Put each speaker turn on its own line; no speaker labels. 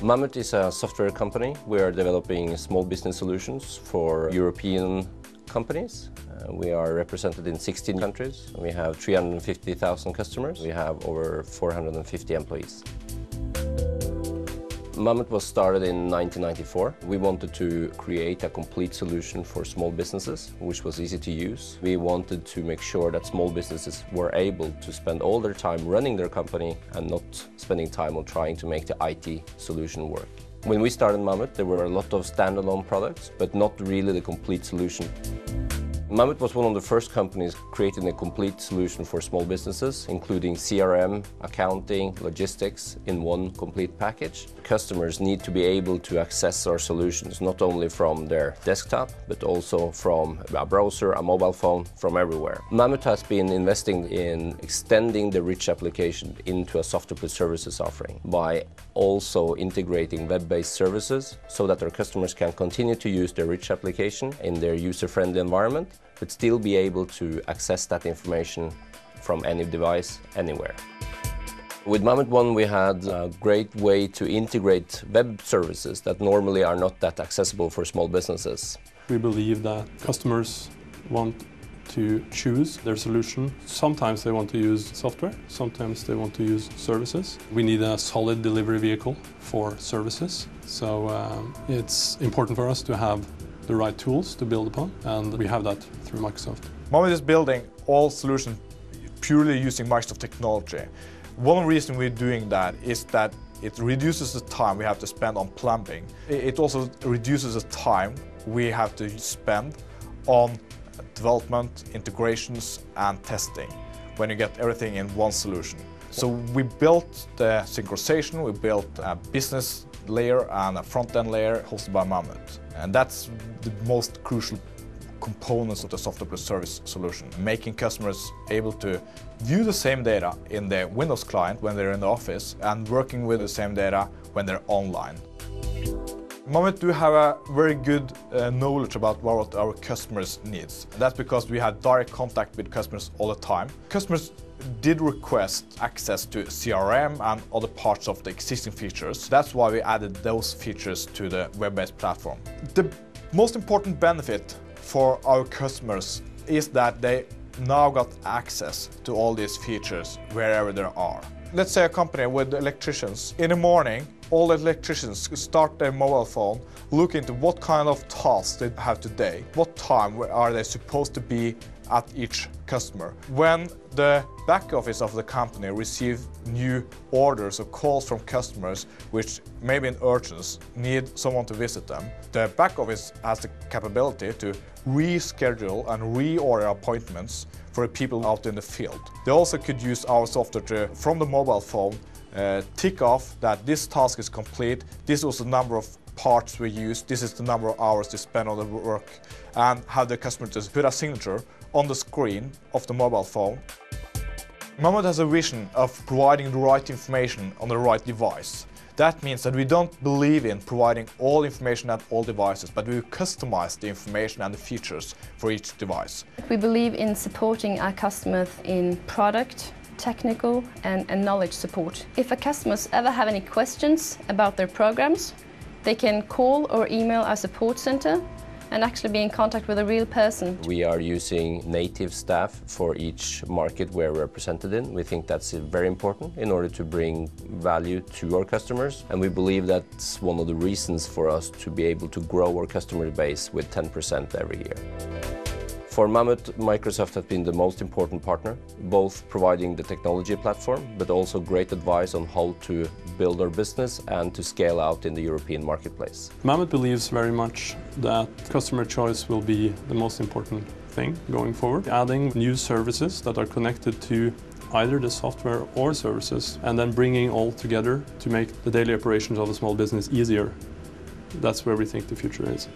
Mamut is a software company. We are developing small business solutions for European companies. Uh, we are represented in 16 countries. We have 350,000 customers. We have over 450 employees. Mamut was started in 1994. We wanted to create a complete solution for small businesses, which was easy to use. We wanted to make sure that small businesses were able to spend all their time running their company and not spending time on trying to make the IT solution work. When we started Mamut, there were a lot of standalone products, but not really the complete solution. Mamut was one of the first companies creating a complete solution for small businesses, including CRM, accounting, logistics in one complete package. Customers need to be able to access our solutions not only from their desktop, but also from a browser, a mobile phone, from everywhere. Mamut has been investing in extending the rich application into a software plus services offering by also integrating web-based services so that our customers can continue to use the rich application in their user-friendly environment but still be able to access that information from any device, anywhere. With Mamut One we had a great way to integrate web services that normally are not that accessible for small businesses.
We believe that customers want to choose their solution. Sometimes they want to use software, sometimes they want to use services. We need a solid delivery vehicle for services, so um, it's important for us to have the right tools to build upon, and we have that through Microsoft.
Mamut is building all solutions purely using Microsoft technology. One reason we're doing that is that it reduces the time we have to spend on plumbing. It also reduces the time we have to spend on development, integrations and testing when you get everything in one solution. So we built the synchronization, we built a business layer and a front-end layer hosted by Mamut. And that's the most crucial components of the software plus service solution, making customers able to view the same data in their Windows client when they're in the office and working with the same data when they're online. Mamut do have a very good uh, knowledge about what our customers needs. That's because we have direct contact with customers all the time. Customers did request access to CRM and other parts of the existing features. That's why we added those features to the web-based platform. The most important benefit for our customers is that they now got access to all these features wherever they are. Let's say a company with electricians. In the morning, all electricians start their mobile phone, look into what kind of tasks they have today, what time are they supposed to be at each customer. When the back office of the company receive new orders or calls from customers which maybe in urgence need someone to visit them, the back office has the capability to reschedule and reorder appointments for the people out in the field. They also could use our software to, from the mobile phone, uh, tick off that this task is complete, this was the number of parts we used, this is the number of hours they spent on the work, and have the customer just put a signature on the screen of the mobile phone. Mamut has a vision of providing the right information on the right device. That means that we don't believe in providing all information at all devices, but we customize the information and the features for each device.
We believe in supporting our customers in product, technical and, and knowledge support. If our customers ever have any questions about their programs, they can call or email our support center and actually be in contact with a real person.
We are using native staff for each market we're represented in. We think that's very important in order to bring value to our customers and we believe that's one of the reasons for us to be able to grow our customer base with 10% every year. For Mamut, Microsoft has been the most important partner, both providing the technology platform, but also great advice on how to build our business and to scale out in the European marketplace.
Mamut believes very much that customer choice will be the most important thing going forward. Adding new services that are connected to either the software or services and then bringing all together to make the daily operations of a small business easier. That's where we think the future is.